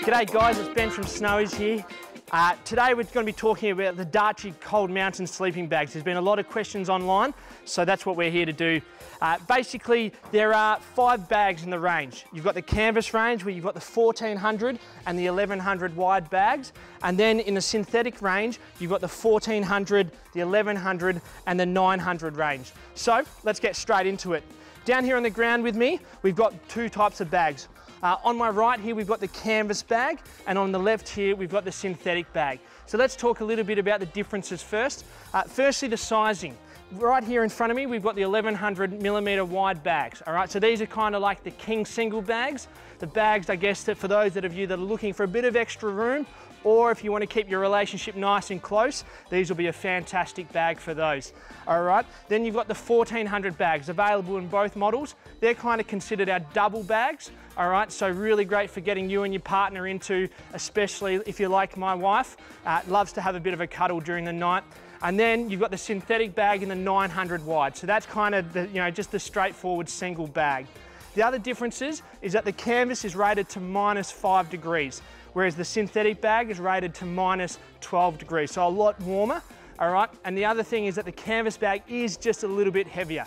G'day guys, it's Ben from Snowys here. Uh, today we're going to be talking about the Darche Cold Mountain sleeping bags. There's been a lot of questions online, so that's what we're here to do. Uh, basically, there are five bags in the range. You've got the canvas range where you've got the 1400 and the 1100 wide bags. And then in the synthetic range, you've got the 1400, the 1100 and the 900 range. So let's get straight into it. Down here on the ground with me, we've got two types of bags. Uh, on my right here, we've got the canvas bag, and on the left here, we've got the synthetic bag. So let's talk a little bit about the differences first. Uh, firstly, the sizing. Right here in front of me, we've got the 1100 millimeter wide bags. All right, so these are kind of like the king single bags. The bags, I guess, that for those that of you that are looking for a bit of extra room or if you want to keep your relationship nice and close, these will be a fantastic bag for those. All right, then you've got the 1400 bags available in both models. They're kind of considered our double bags. All right, so really great for getting you and your partner into, especially if you're like my wife, uh, loves to have a bit of a cuddle during the night. And then you've got the synthetic bag in the 900 wide. So that's kind of the, you know, just the straightforward single bag. The other difference is, is that the canvas is rated to minus five degrees, whereas the synthetic bag is rated to minus 12 degrees, so a lot warmer, all right? And the other thing is that the canvas bag is just a little bit heavier.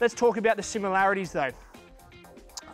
Let's talk about the similarities though.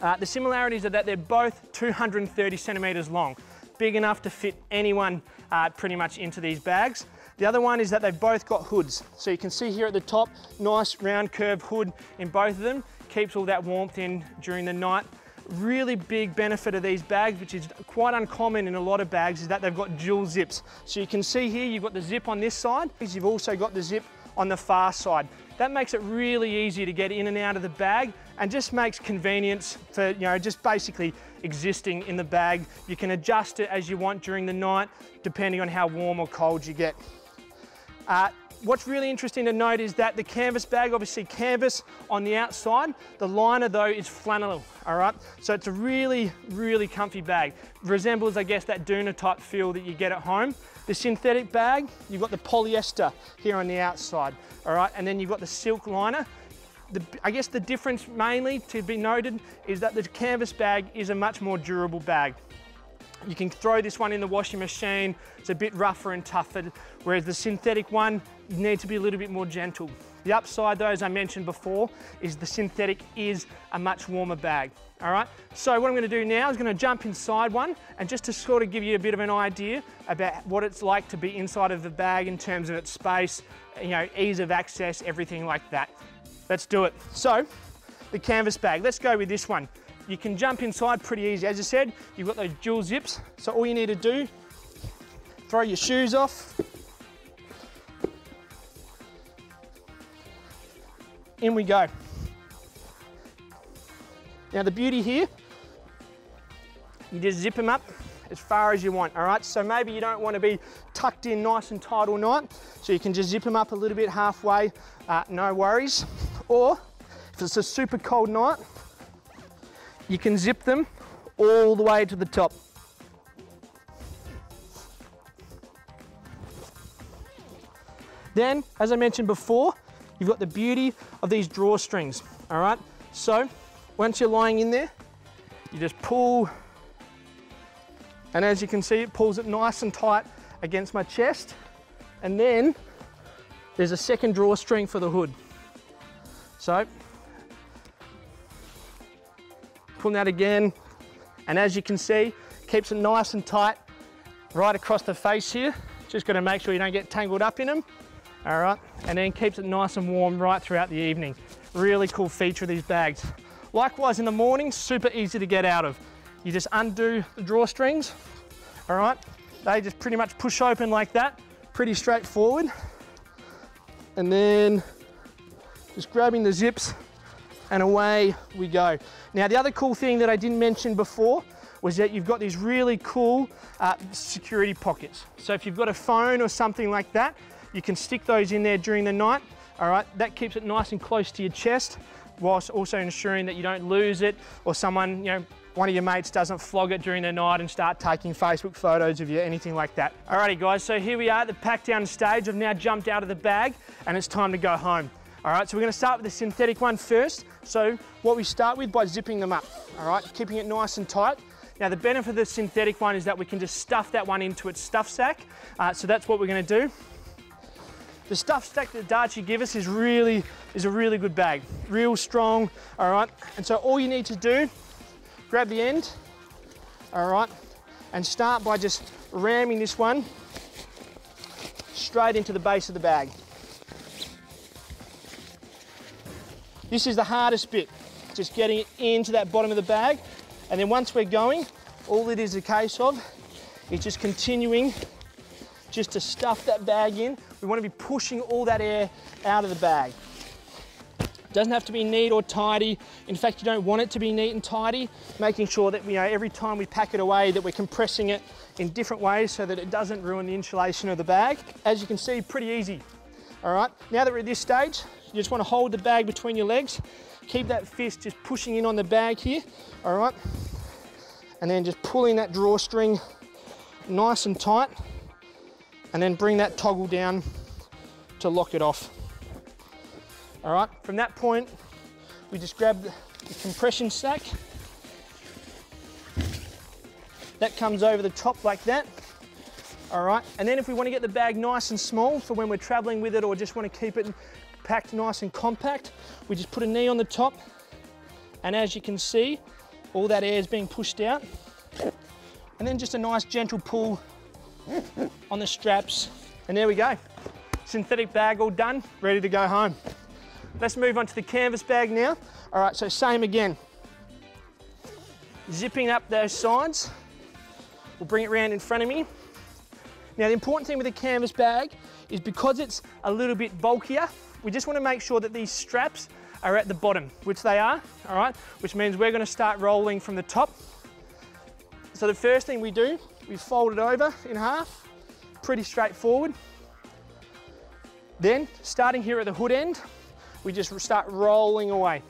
Uh, the similarities are that they're both 230 centimeters long, big enough to fit anyone uh, pretty much into these bags. The other one is that they've both got hoods. So you can see here at the top, nice round curved hood in both of them keeps all that warmth in during the night. Really big benefit of these bags, which is quite uncommon in a lot of bags, is that they've got dual zips. So you can see here, you've got the zip on this side, you've also got the zip on the far side. That makes it really easy to get in and out of the bag and just makes convenience for, you know, just basically existing in the bag. You can adjust it as you want during the night, depending on how warm or cold you get. Uh, What's really interesting to note is that the canvas bag, obviously canvas on the outside, the liner though is flannel, all right? So it's a really, really comfy bag. Resembles, I guess, that Doona type feel that you get at home. The synthetic bag, you've got the polyester here on the outside, all right? And then you've got the silk liner. The, I guess the difference mainly to be noted is that the canvas bag is a much more durable bag. You can throw this one in the washing machine. It's a bit rougher and tougher, whereas the synthetic one, need to be a little bit more gentle. The upside though, as I mentioned before, is the synthetic is a much warmer bag. All right, so what I'm gonna do now is gonna jump inside one and just to sort of give you a bit of an idea about what it's like to be inside of the bag in terms of its space, you know, ease of access, everything like that. Let's do it. So, the canvas bag, let's go with this one. You can jump inside pretty easy. As I said, you've got those dual zips. So all you need to do, throw your shoes off. In we go. Now the beauty here, you just zip them up as far as you want, all right? So maybe you don't want to be tucked in nice and tight all night, so you can just zip them up a little bit halfway, uh, no worries. Or if it's a super cold night, you can zip them all the way to the top. Then, as I mentioned before, you've got the beauty of these drawstrings, all right? So, once you're lying in there, you just pull, and as you can see, it pulls it nice and tight against my chest, and then there's a second drawstring for the hood. So, pulling that again. And as you can see, keeps it nice and tight right across the face here. Just gotta make sure you don't get tangled up in them. All right, and then keeps it nice and warm right throughout the evening. Really cool feature of these bags. Likewise in the morning, super easy to get out of. You just undo the drawstrings, all right? They just pretty much push open like that, pretty straightforward. And then just grabbing the zips and away we go. Now the other cool thing that I didn't mention before was that you've got these really cool uh, security pockets. So if you've got a phone or something like that, you can stick those in there during the night. All right, that keeps it nice and close to your chest whilst also ensuring that you don't lose it or someone, you know, one of your mates doesn't flog it during the night and start taking Facebook photos of you, anything like that. Alrighty guys, so here we are at the pack down stage. I've now jumped out of the bag and it's time to go home. All right, so we're gonna start with the synthetic one first. So what we start with by zipping them up, all right, keeping it nice and tight. Now the benefit of the synthetic one is that we can just stuff that one into its stuff sack. Uh, so that's what we're gonna do. The stuff sack that Darche give us is really, is a really good bag. Real strong, all right? And so all you need to do, grab the end, all right? And start by just ramming this one straight into the base of the bag. This is the hardest bit, just getting it into that bottom of the bag. And then once we're going, all it is a case of is just continuing just to stuff that bag in. We want to be pushing all that air out of the bag. Doesn't have to be neat or tidy. In fact, you don't want it to be neat and tidy, making sure that you know every time we pack it away that we're compressing it in different ways so that it doesn't ruin the insulation of the bag. As you can see, pretty easy. All right, now that we're at this stage, you just want to hold the bag between your legs. Keep that fist just pushing in on the bag here, all right? And then just pulling that drawstring nice and tight and then bring that toggle down to lock it off. All right, from that point, we just grab the compression sack. That comes over the top like that. All right, and then if we want to get the bag nice and small for when we're traveling with it or just want to keep it packed nice and compact, we just put a knee on the top. And as you can see, all that air is being pushed out. And then just a nice gentle pull on the straps. And there we go. Synthetic bag all done, ready to go home. Let's move on to the canvas bag now. All right, so same again. Zipping up those sides. We'll bring it around in front of me. Now the important thing with a canvas bag is because it's a little bit bulkier, we just want to make sure that these straps are at the bottom, which they are, all right? Which means we're going to start rolling from the top. So the first thing we do, we fold it over in half, pretty straightforward. Then, starting here at the hood end, we just start rolling away.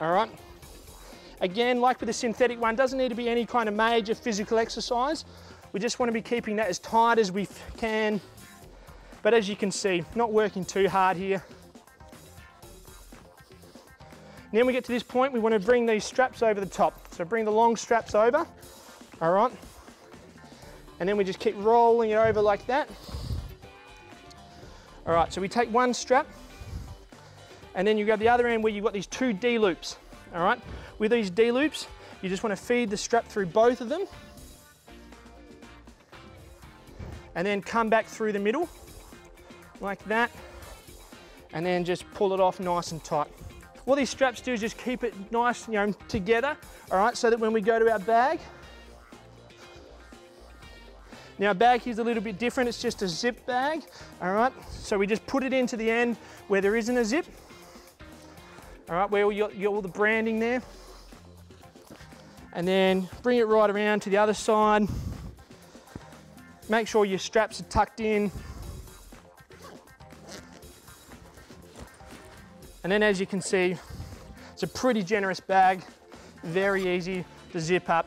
All right? Again, like with the synthetic one, doesn't need to be any kind of major physical exercise. We just want to be keeping that as tight as we can. But as you can see, not working too hard here. then we get to this point, we want to bring these straps over the top. So bring the long straps over, all right? And then we just keep rolling it over like that. All right, so we take one strap, and then you grab the other end where you've got these two D loops, all right? With these D loops, you just want to feed the strap through both of them, and then come back through the middle, like that, and then just pull it off nice and tight. What these straps do is just keep it nice, you know, together, all right, so that when we go to our bag, now bag here's a little bit different, it's just a zip bag, all right? So we just put it into the end where there isn't a zip, all right, where you got all the branding there. And then bring it right around to the other side. Make sure your straps are tucked in. And then as you can see, it's a pretty generous bag, very easy to zip up.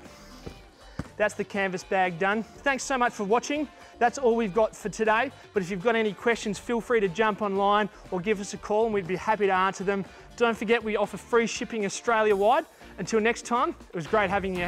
That's the canvas bag done. Thanks so much for watching. That's all we've got for today. But if you've got any questions, feel free to jump online or give us a call and we'd be happy to answer them. Don't forget we offer free shipping Australia-wide. Until next time, it was great having you